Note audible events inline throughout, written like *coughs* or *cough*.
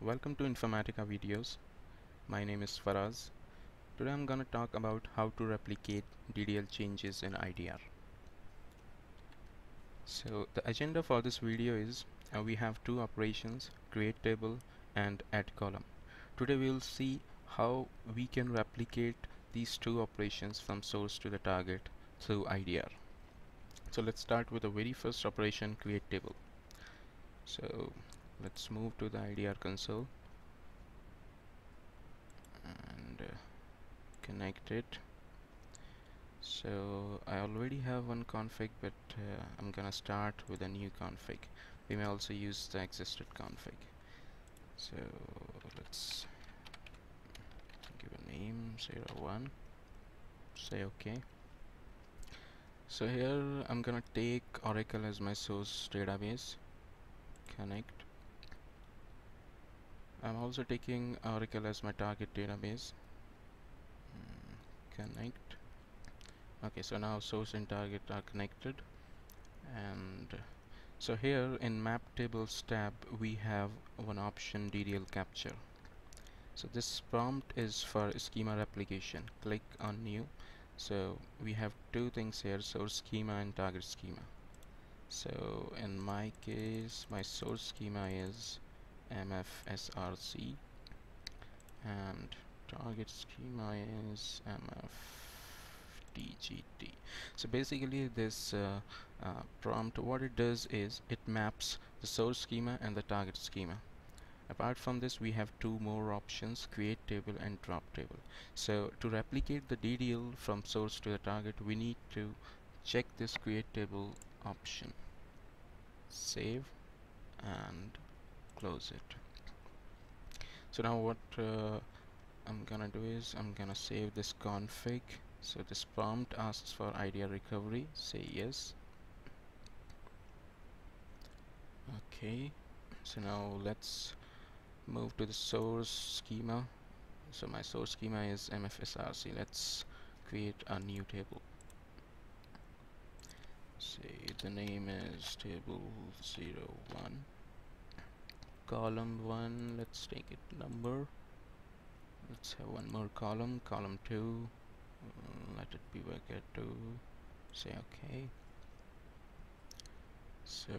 welcome to Informatica videos. My name is Faraz. Today I'm gonna talk about how to replicate DDL changes in IDR. So the agenda for this video is uh, we have two operations create table and add column. Today we will see how we can replicate these two operations from source to the target through IDR. So let's start with the very first operation create table. So let's move to the IDR console. And uh, connect it. So I already have one config but uh, I'm gonna start with a new config. We may also use the existed config. So let's give a name 01 say okay. So here I'm gonna take Oracle as my source database. Connect I'm also taking Oracle as my target database. Mm, connect. Okay so now source and target are connected. And so here in map tables tab we have one option DDL capture. So this prompt is for schema replication. Click on new. So we have two things here source schema and target schema. So in my case my source schema is mfsrc and target schema is mftgt so basically this uh, uh, prompt what it does is it maps the source schema and the target schema. Apart from this we have two more options create table and drop table. So to replicate the DDL from source to the target we need to check this create table option. Save and close it. So now what uh, I'm gonna do is I'm gonna save this config. So this prompt asks for IDR recovery. Say yes. Okay. So now let's move to the source schema. So my source schema is mfsrc let's create a new table. Say the name is table 01 column 1 let's take it number. Let's have one more column. Column 2 uh, let it be varchar 2 say okay. So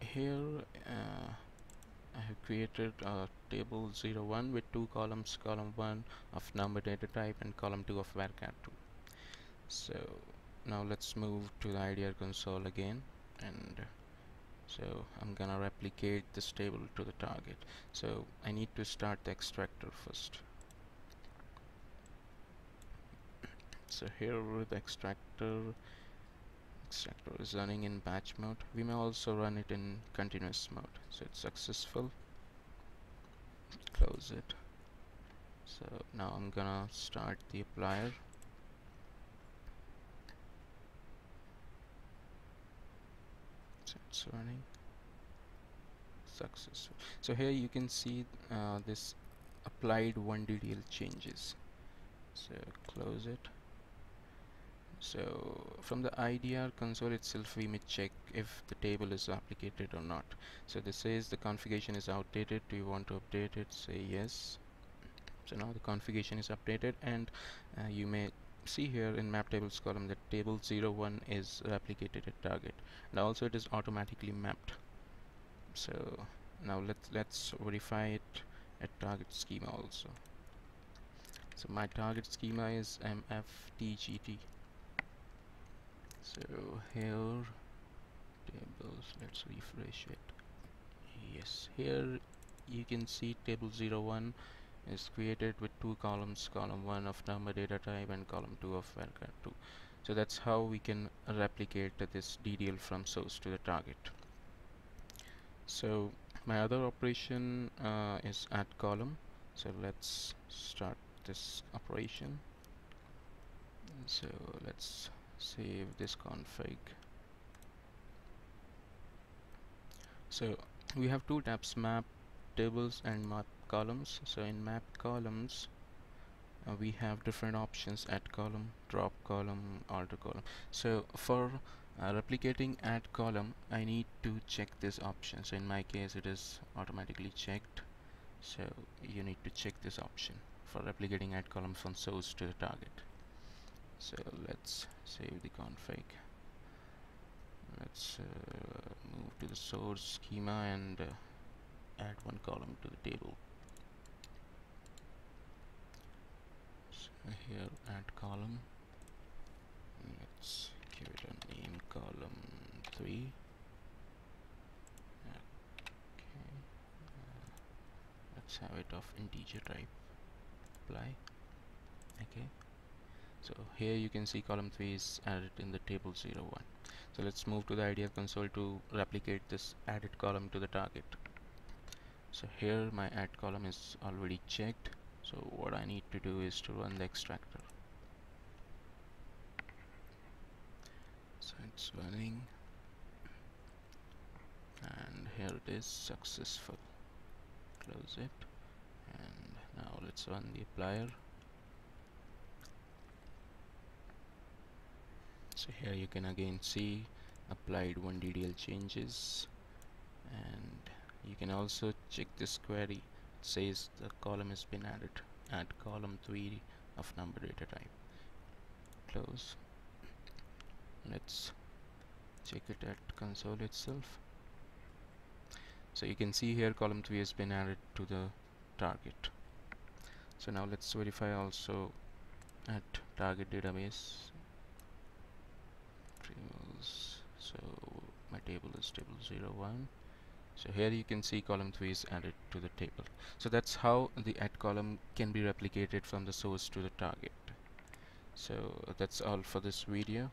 here uh, I have created a table 01 with two columns column 1 of number data type and column 2 of varchar 2 so now let's move to the IDR console again and so I'm gonna replicate this table to the target. So I need to start the extractor first. *coughs* So here the extractor. Extractor is running in batch mode. We may also run it in continuous mode. So it's successful. Close it. So now I'm gonna start the applier it's running. Successful so here you can see uh, this applied 1 DDL changes. So close it. So from the IDR console itself we may check if the table is applicated or not. So this says the configuration is outdated. Do you want to update it? Say yes. So now the configuration is updated and uh, you may see here in map tables column that table 01 is replicated at target. And also it is automatically mapped. So now let's let's verify it at target schema also. So my target schema is mftgt so here tables let's refresh it. Yes here you can see table 01 is created with two columns column 1 of number data type and column 2 of varchar 2 so that's how we can replicate this DDL from source to the target. So my other operation uh, is add column. So let's start this operation. So let's save this config. So we have two tabs map tables and map columns. So in map columns uh, we have different options add column drop column alter column. So for uh, replicating add column I need to check this option. So in my case it is automatically checked. So you need to check this option for replicating add columns from source to the target. So let's save the config. Let's uh, move to the source schema and uh, add one column to the table so here add column. Let's give it a name column 3 Okay. let's have it of integer type apply. Okay. So here you can see column 3 is added in the table 0 1 so let's move to the IDR console to replicate this added column to the target. So here my add column is already checked so what I need to do is to run the extractor. So it's running. And here it is successful. Close it. And now let's run the applier. So here you can again see applied one DDL changes. And you can also check this query says the column has been added add column 3 of number data type. Close. Let's check it at console itself. So you can see here column 3 has been added to the target. So now let's verify also at target database. So my table is table 01 so here you can see column 3 is added to the table so that's how the add column can be replicated from the source to the target so that's all for this video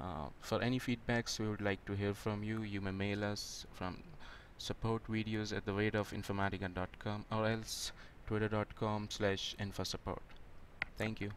uh, for any feedbacks we would like to hear from you you may mail us from support videos at the rate of informatica.com or else twitter.com slash infasupport. Thank you.